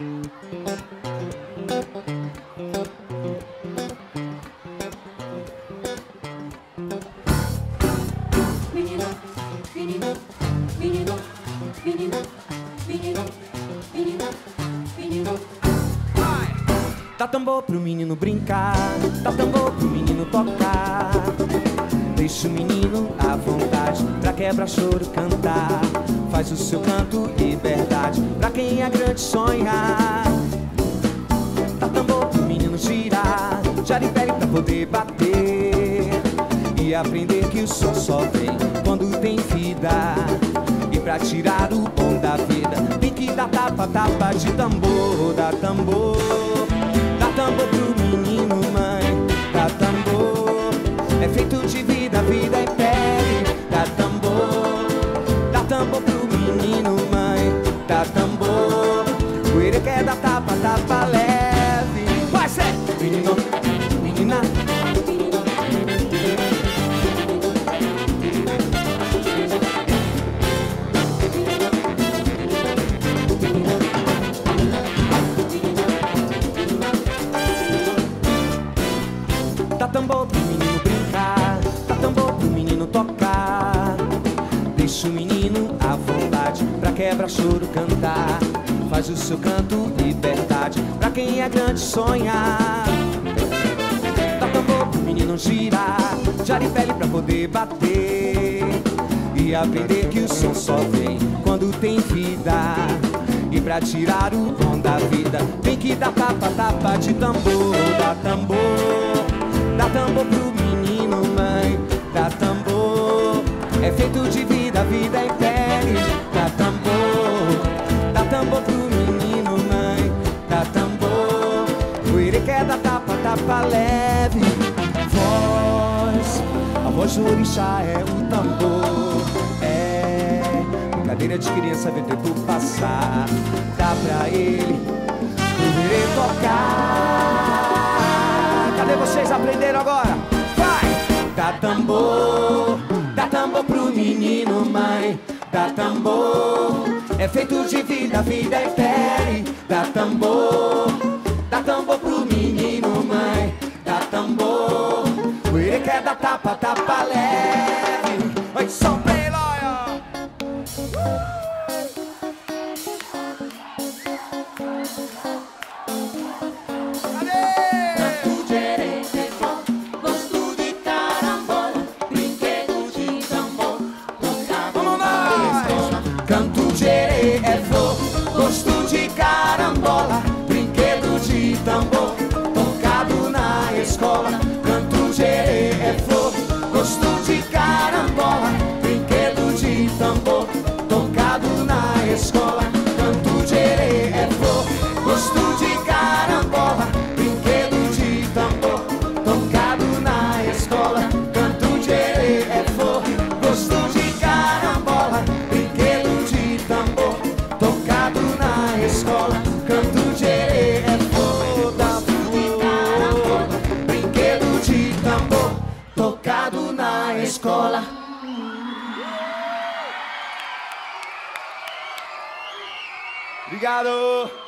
Menino, menino, menino, menino, pro menino brincar, dá tambor pro menino tocar. Deixa o menino à vontade, pra quebra choro cantar. Faz o seu canto liberdade, grande sonhar. Dá tambor pro menino girar, jaripele pra poder bater. E aprender que o som só vem quando tem vida. E pra tirar o bom da vida, tem que dar tapa, tapa de tambor, dá tambor. Menina. Dá tambor pro menino brincar, dá tambor pro menino tocar. Deixa o menino à vontade, pra quebra choro cantar. Faz o seu canto liberdade, pra quem é grande sonhar. Menino girar, jaripele pra poder bater. E aprender que o som só vem quando tem vida. E pra tirar o bom da vida, tem que dar tapa, tapa de tambor, dá tambor. Dá tambor pro menino, mãe, dá tambor. É feito de vida, vida em pele, dá tambor. Dá tambor pro menino, mãe, dá tambor. O ele quer dar tapa, tapa leve. Do orixá é o tambor. É brincadeira de criança, ver tempo passar. Dá pra ele poder tocar. Cadê vocês aprenderam agora? Vai! Dá tambor, dá tambor pro menino, mãe. Dá tambor, é feito de vida, vida é pele. Dá tambor, quer dar tapa, tocado na escola. Obrigado!